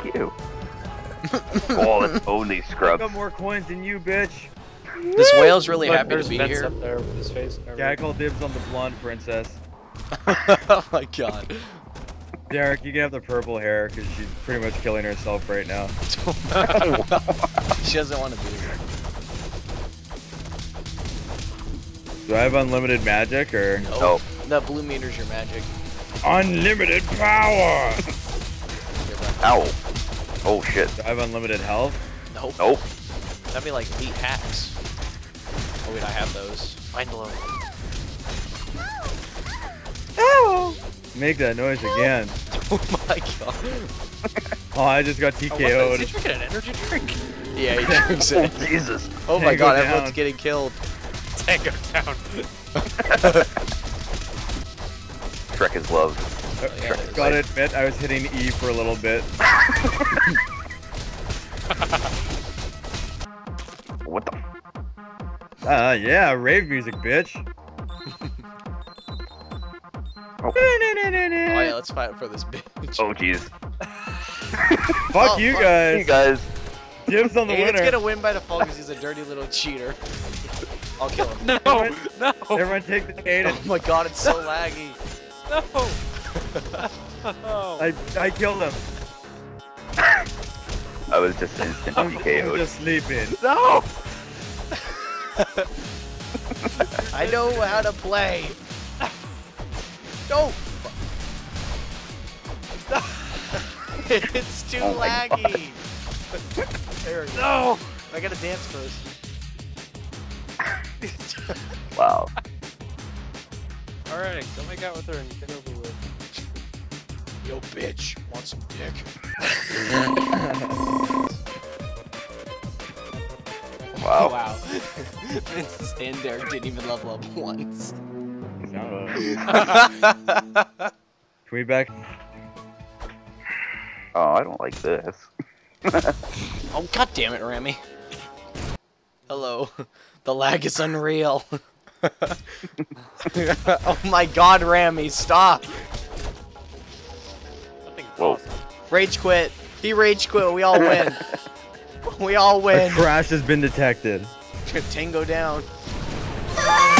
fuck you. oh, it's only scrubs. Got more coins than you, bitch. This whale's really happy to be here. Up there with his face yeah, I call dibs on the blonde princess. oh my god. Derek, you can have the purple hair because she's pretty much killing herself right now. she doesn't want to be here. Do I have unlimited magic or? No. Nope. That blue meter's your magic. Unlimited power! Ow. Oh shit. Do I have unlimited health? Nope. Nope. That'd be like elite hacks. Oh wait, I have those. Mind blown. Make that noise again. Oh my god. Oh, I just got Oh, what the, is he TKO'd. drinking an energy drink? Yeah, he drinks it. Oh, Jesus. Oh my god, down. everyone's getting killed. Tango down. Shrek is love. Oh, yeah, Gotta like- admit, I was hitting E for a little bit. What the? Uh, yeah, rave music, bitch. Oh. Oh yeah, let's fight for this bitch. Oh jeez. Fuck Oh, you fuck guys. You guys. Dibs on the Hey, it's winner. gonna win by default because he's a dirty little cheater. I'll kill him. No, Everyone- no, Everyone take the Kaden. Oh my god, it's so laggy. no. No. I, I killed him. I was just instant I'm just sleeping. No. I know how to play. No. it's too Oh laggy. There we go. no. I gotta dance first. Wow. All right, go make out with her and get over with. Yo, bitch, want some dick? Wow. Wow. Vince and Derek didn't even level up once. Can we back? Oh, I don't like this. oh god damn it, Rami. Hello. The lag is unreal. oh my god, Rami, stop! Rage quit. He rage quit. We all win. we all A win. crash has been detected. Tango down. Bye.